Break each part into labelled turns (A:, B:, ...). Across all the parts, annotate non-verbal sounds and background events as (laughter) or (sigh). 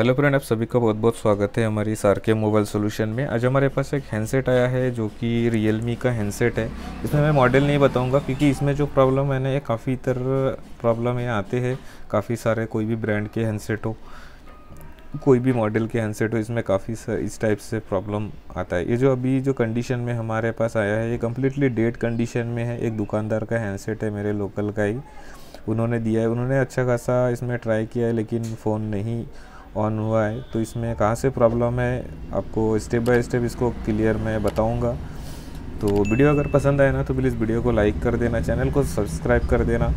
A: Hello friend, आप सभी का बहुत बहुत स्वागत है हमारी सार के मोबाइल सोल्यूशन में। आज हमारे पास एक हैंडसेट आया है जो कि रियल का हैंडसेट है। इसमें मैं मॉडल नहीं बताऊँगा क्योंकि इसमें जो प्रॉब्लम है ना, ये काफ़ी तरह प्रॉब्लम ये आते हैं। काफ़ी सारे कोई भी ब्रांड के हैंडसेट हो, कोई भी मॉडल के हैंडसेट हो, इसमें काफ़ी इस टाइप से प्रॉब्लम आता है। ये जो अभी जो कंडीशन में हमारे पास आया है, ये कम्प्लीटली डेड कंडीशन में है। एक दुकानदार का हैंडसेट है मेरे लोकल का ही। उन्होंने दिया है, उन्होंने अच्छा खासा इसमें ट्राई किया है, लेकिन फ़ोन नहीं। ऑन हुआ है। तो इसमें कहाँ से प्रॉब्लम है, आपको स्टेप बाय स्टेप इसको क्लियर मैं बताऊँगा। तो वीडियो अगर पसंद आए ना तो प्लीज़ वीडियो को लाइक कर देना चैनल को सब्सक्राइब कर देना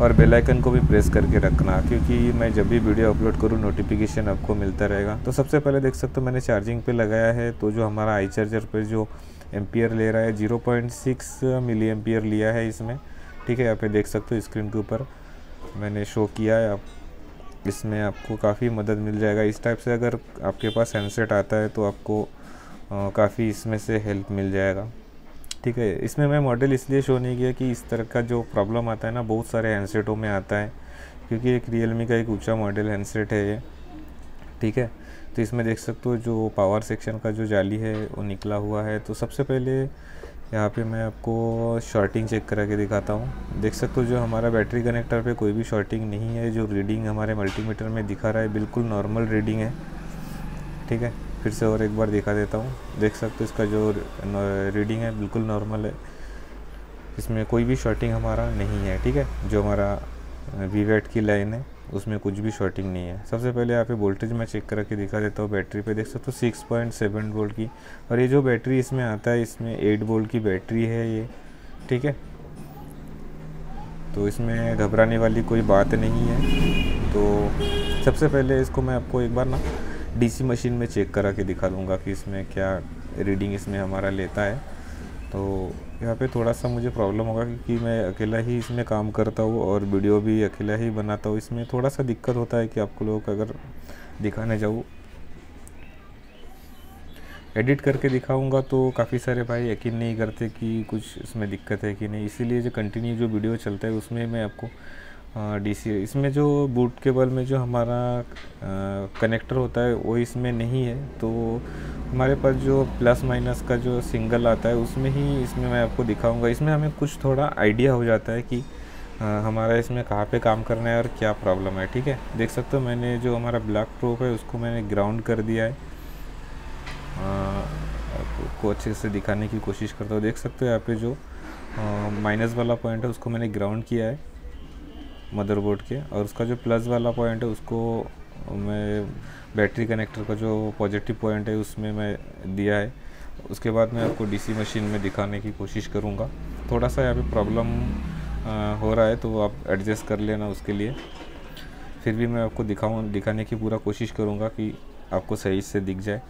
A: और बेल आइकन को भी प्रेस करके रखना, क्योंकि मैं जब भी वीडियो अपलोड करूँ नोटिफिकेशन आपको मिलता रहेगा। तो सबसे पहले देख सकते हो मैंने चार्जिंग पे लगाया है। तो जो हमारा आई चार्जर पे जो एम्पियर ले रहा है zero point six milli ampere लिया है इसमें। ठीक है, यहाँ पे देख सकते हो स्क्रीन के ऊपर मैंने शो किया है आप। इसमें आपको काफ़ी मदद मिल जाएगा। इस टाइप से अगर आपके पास हैंडसेट आता है तो आपको काफ़ी इसमें से हेल्प मिल जाएगा। ठीक है, इसमें मैं मॉडल इसलिए शो नहीं किया कि इस तरह का जो प्रॉब्लम आता है ना, बहुत सारे हैंडसेटों में आता है, क्योंकि एक रियल का एक ऊँचा मॉडल हैंडसेट है ये। ठीक है तो इसमें देख सकते हो जो पावर सेक्शन का जो जाली है, वो निकला हुआ है। तो सबसे पहले यहाँ पे मैं आपको शॉर्टिंग चेक करा के दिखाता हूँ। देख सकते हो जो हमारा बैटरी कनेक्टर पे कोई भी शॉर्टिंग नहीं है, जो रीडिंग हमारे मल्टीमीटर में दिखा रहा है, बिल्कुल नॉर्मल रीडिंग है। ठीक है? फिर से और एक बार दिखा देता हूँ। देख सकते हो इसका जो रीडिंग है, बिल्कुल नॉर्मल है। इसमें कोई भी शॉर्टिंग हमारा नहीं है। ठीक है? जो हमारा वी की लाइन है उसमें कुछ भी शॉर्टिंग नहीं है। सबसे पहले यहाँ पे वोल्टेज मैं चेक करके दिखा देता हूँ बैटरी पे देख सकते हो सिक्स पॉइंट सेवन वोल्ट की। और ये जो बैटरी इसमें आता है, इसमें एट वोल्ट की बैटरी है ये, ठीक है? तो इसमें घबराने वाली कोई बात नहीं है। तो सबसे पहले इसको मैं आपको एक बार ना डीसी मशीन में चेक करा के दिखा दूँगा कि इसमें क्या रीडिंग इसमें हमारा लेता है। तो यहाँ पे थोड़ा सा मुझे प्रॉब्लम होगा क्योंकि मैं अकेला ही इसमें काम करता हूँ और वीडियो भी अकेला ही बनाता हूँ। इसमें थोड़ा सा दिक्कत होता है कि आपको लोग अगर दिखाने जाऊँ। एडिट करके दिखाऊँगा तो काफ़ी सारे भाई यकीन नहीं करते कि कुछ इसमें दिक्कत है कि नहीं। इसीलिए जो कंटिन्यू जो वीडियो चलता है, उसमें मैं आपको डी सी इसमें जो बूट केबल में जो हमारा कनेक्टर होता है वो इसमें नहीं है। तो हमारे पास जो प्लस माइनस का जो सिंगल आता है उसमें ही इसमें मैं आपको दिखाऊँगा। इसमें हमें कुछ थोड़ा आइडिया हो जाता है कि आ, हमारा इसमें कहाँ पे काम करना है और क्या प्रॉब्लम है ठीक है? देख सकते हो मैंने जो हमारा ब्लैक प्रूफ है उसको मैंने ग्राउंड कर दिया है। को अच्छे से दिखाने की कोशिश करता हूँ। देख सकते हो यहाँ पे जो माइनस वाला पॉइंट है उसको मैंने ग्राउंड किया है। मदरबोर्ड के, और उसका जो प्लस वाला पॉइंट है, उसको मैं बैटरी कनेक्टर का जो पॉजिटिव पॉइंट है, उसमें मैं दिया है। उसके बाद मैं आपको डीसी मशीन में दिखाने की कोशिश करूँगा। थोड़ा सा यहाँ पे प्रॉब्लम हो रहा है तो आप एडजस्ट कर लेना उसके लिए। फिर भी मैं आपको दिखाऊँ, दिखाने की पूरा कोशिश करूँगा कि आपको सही से दिख जाए।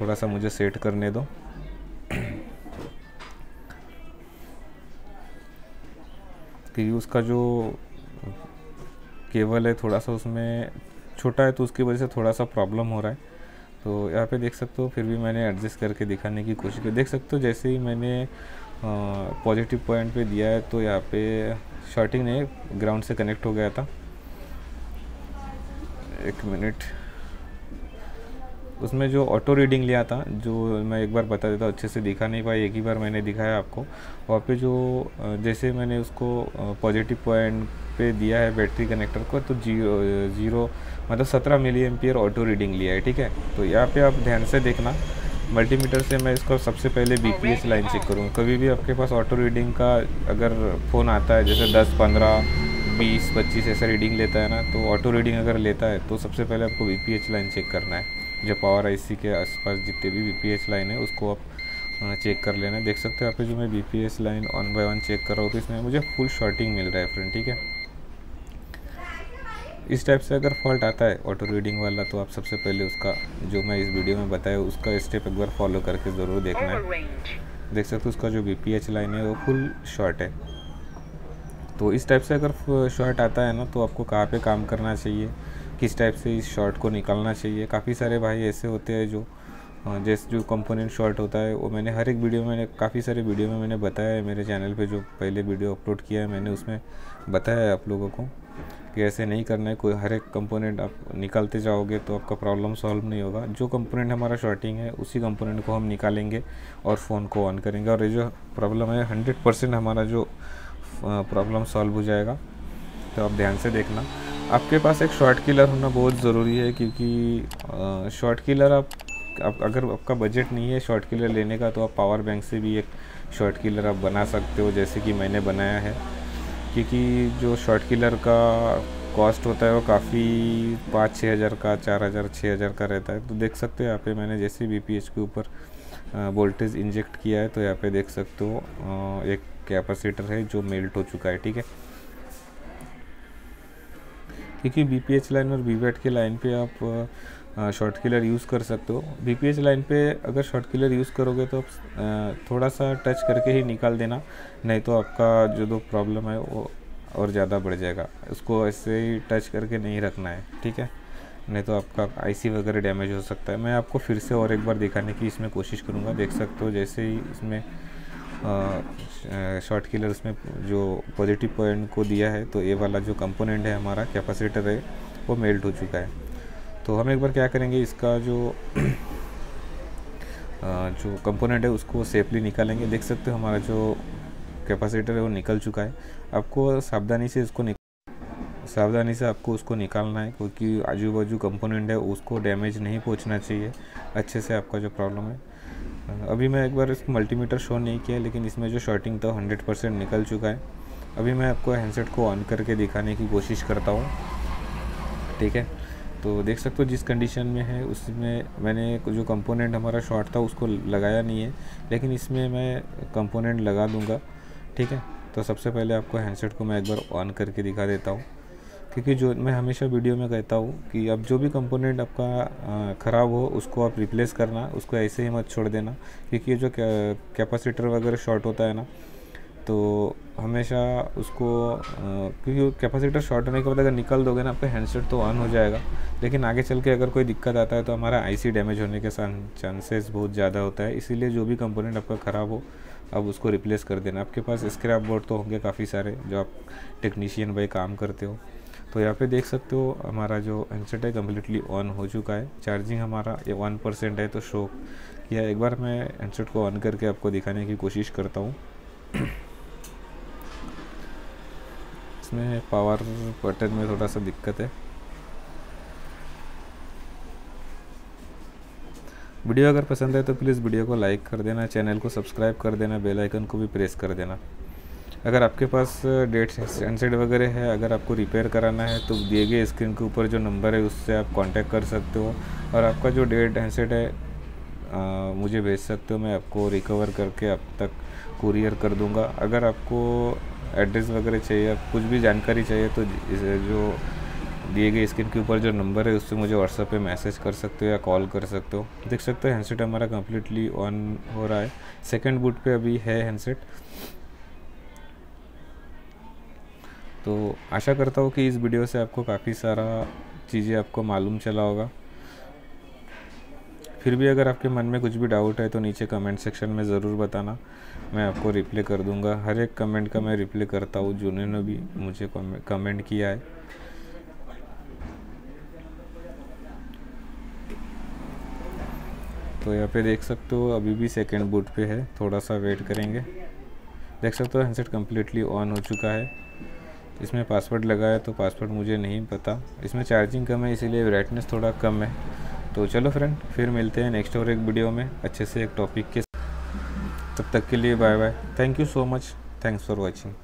A: थोड़ा सा मुझे सेट करने दो। (clears throat) कि उसका जो केबल है, थोड़ा सा उसमें छोटा है तो उसकी वजह से थोड़ा सा प्रॉब्लम हो रहा है। तो यहाँ पे देख सकते हो, फिर भी मैंने एडजस्ट करके दिखाने की कोशिश की। देख सकते हो, जैसे ही मैंने पॉजिटिव पॉइंट पे दिया है तो यहाँ पे शॉर्टिंग ने ग्राउंड से कनेक्ट हो गया था। एक मिनट उसमें जो ऑटो रीडिंग लिया था, जो मैं एक बार बता देता अच्छे से दिखा नहीं पाया, एक ही बार मैंने दिखाया आपको। वहाँ पे जो जैसे मैंने उसको पॉजिटिव पॉइंट पे दिया है बैटरी कनेक्टर को तो ज़ीरो ज़ीरो मतलब सत्रह मिली एम्पियर ऑटो रीडिंग लिया है ठीक है? तो यहाँ पे आप ध्यान से देखना मल्टीमीटर से मैं इसको सबसे पहले B P S line check करूँगा कभी भी आपके पास ऑटो रीडिंग का अगर फ़ोन आता है जैसे दस पंद्रह बीस पच्चीस ऐसा रीडिंग लेता है ना तो ऑटो रीडिंग अगर लेता है तो सबसे पहले आपको एच लाइन चेक करना है। जो पावर आईसी के आसपास जितने भी बीपीएच लाइन है उसको आप चेक कर लेना। देख सकते हो आप जो मैं BPS line one by one check कर रहा हूँ तो इसमें मुझे फुल शॉर्टिंग मिल रहा है फ्रेंड ठीक है? इस टाइप से अगर फॉल्ट आता है ऑटो रीडिंग वाला तो आप सबसे पहले उसका जो मैं इस वीडियो में बताया उसका स्टेप एक बार फॉलो करके ज़रूर देखना है। देख सकते हो उसका जो बी पी एच लाइन है वो फुल शॉर्ट है। तो इस टाइप से अगर शॉर्ट आता है ना तो आपको कहाँ पे काम करना चाहिए किस टाइप से इस शॉर्ट को निकालना चाहिए। काफ़ी सारे भाई ऐसे होते हैं जो जैसे जो कंपोनेंट शॉर्ट होता है, वो मैंने हर एक वीडियो में मैंने काफ़ी सारे वीडियो में मैंने बताया है मेरे चैनल पे, जो पहले वीडियो अपलोड किया है मैंने, उसमें बताया है आप लोगों को कि ऐसे नहीं करना है, कोई हर एक कंपोनेंट आप निकालते जाओगे तो आपका प्रॉब्लम सॉल्व नहीं होगा। जो कंपोनेंट हमारा शॉर्टिंग है, उसी कंपोनेंट को हम निकालेंगे और फ़ोन को ऑन करेंगे। और ये जो प्रॉब्लम है हंड्रेड परसेंट हमारा जो प्रॉब्लम सॉल्व हो जाएगा। तो आप ध्यान से देखना। आपके पास एक शॉर्ट किलर होना बहुत ज़रूरी है, क्योंकि शॉर्ट किलर आप आप अगर आपका बजट नहीं है शॉर्ट किलर लेने का तो आप पावर बैंक से भी एक शॉर्ट किलर आप बना सकते हो, जैसे कि मैंने बनाया है। क्योंकि जो शॉर्ट किलर का कॉस्ट होता है, वो काफ़ी पाँच छः हज़ार का, चार हज़ार छः हज़ार का रहता है। तो देख सकते हो, यहाँ पे मैंने जैसे बी पी के ऊपर वोल्टेज इंजेक्ट किया है तो यहाँ पे देख सकते हो एक कैपेसिटर है जो मेल्ट हो चुका है, ठीक है? क्योंकि बीपीएच लाइन और वी के लाइन पे आप शॉर्ट किलर यूज़ कर सकते हो। बी लाइन पे अगर शॉर्ट किलर यूज़ करोगे तो आप थोड़ा सा टच करके ही निकाल देना, नहीं तो आपका जो दो प्रॉब्लम है वो और ज़्यादा बढ़ जाएगा। उसको ऐसे ही टच करके नहीं रखना है, ठीक है? नहीं तो आपका आईसी वगैरह डैमेज हो सकता है। मैं आपको फिर से और एक बार दिखाने की इसमें कोशिश करूँगा। देख सकते हो जैसे ही इसमें शॉर्ट किलर उसमें जो पॉजिटिव पॉइंट को दिया है तो ये वाला जो कंपोनेंट है हमारा, कैपेसिटर है, वो मेल्ट हो चुका है। तो हम एक बार क्या करेंगे, इसका जो (clears throat) जो कंपोनेंट है, उसको सेफली निकालेंगे। देख सकते हो हमारा जो कैपेसिटर है, वो निकल चुका है। आपको सावधानी से इसको सावधानी से आपको उसको निकालना है, क्योंकि आजू बाजू कंपोनेंट है, उसको डैमेज नहीं पहुँचना चाहिए। अच्छे से आपका जो प्रॉब्लम है। अभी मैं एक बार इसको मल्टीमीटर शो नहीं किया, लेकिन इसमें जो शॉर्टिंग था हंड्रेड परसेंट निकल चुका है। अभी मैं आपको हैंडसेट को ऑन करके दिखाने की कोशिश करता हूँ। ठीक है? तो देख सकते हो जिस कंडीशन में है, उसमें मैंने जो कंपोनेंट हमारा शॉर्ट था, उसको लगाया नहीं है, लेकिन इसमें मैं कंपोनेंट लगा दूँगा, ठीक है? तो सबसे पहले आपको हैंडसेट को मैं एक बार ऑन करके दिखा देता हूँ। क्योंकि जो मैं हमेशा वीडियो में कहता हूँ कि अब जो भी कंपोनेंट आपका ख़राब हो, उसको आप रिप्लेस करना, उसको ऐसे ही मत छोड़ देना, क्योंकि ये जो कैपेसिटर वगैरह शॉर्ट होता है ना तो हमेशा उसको क्योंकि कैपेसिटर शॉर्ट होने के बाद अगर निकल दोगे ना, आपका हैंडसेट तो ऑन हो जाएगा। लेकिन आगे चल के अगर कोई दिक्कत आता है तो हमारा आईसी डैमेज होने के चांसेस बहुत ज़्यादा होता है। इसीलिए जो भी कंपोनेंट आपका ख़राब हो, अब उसको रिप्लेस कर देना। आपके पास स्क्रैप बोर्ड तो होंगे काफ़ी सारे, जो आप टेक्नीशियन भाई काम करते हो। तो यहाँ पे देख सकते हो, हमारा जो हैंडसेट है कम्प्लीटली ऑन हो चुका है। चार्जिंग हमारा ये वन परसेंट है तो शो किया। एक बार मैं हैंडसेट को ऑन करके आपको दिखाने की कोशिश करता हूँ। इसमें पावर बटन में थोड़ा सा दिक्कत है। वीडियो अगर पसंद है तो प्लीज़ वीडियो को लाइक कर देना चैनल को सब्सक्राइब कर देना बेल आइकन को भी प्रेस कर देना। अगर आपके पास डेट हैंडसेट वगैरह है अगर आपको रिपेयर कराना है तो दिए गए स्क्रीन के ऊपर जो नंबर है उससे आप कांटेक्ट कर सकते हो। और आपका जो डेट हैंडसेट है आ, मुझे भेज सकते हो मैं आपको रिकवर करके अब तक कुरियर कर दूँगा। अगर आपको एड्रेस वगैरह चाहिए कुछ भी जानकारी चाहिए तो जो दिए गए स्क्रीन के ऊपर जो नंबर है, उससे मुझे व्हाट्सएप पे मैसेज कर सकते हो या कॉल कर सकते हो। देख सकते हो हैंडसेट हमारा कम्प्लीटली ऑन हो रहा है। सेकेंड बूट पे अभी है हैंडसेट तो आशा करता हूँ कि इस वीडियो से आपको काफ़ी सारा चीज़ें आपको मालूम चला होगा। फिर भी अगर आपके मन में कुछ भी डाउट है तो नीचे कमेंट सेक्शन में ज़रूर बताना। मैं आपको रिप्लाई कर दूँगा। हर एक कमेंट का मैं रिप्लाई करता हूँ। जिन्होंने भी मुझे कमेंट किया है। तो यहाँ पे देख सकते हो, अभी भी सेकेंड बूट पे है। थोड़ा सा वेट करेंगे। देख सकते हो हैंडसेट कम्प्लीटली ऑन हो चुका है। इसमें पासवर्ड लगा है तो पासवर्ड मुझे नहीं पता। इसमें चार्जिंग कम है, इसीलिए ब्राइटनेस थोड़ा कम है। तो चलो फ्रेंड फिर मिलते हैं नेक्स्ट और एक वीडियो में अच्छे से एक टॉपिक के तब तक के लिए bye bye thank you so much thanks for watching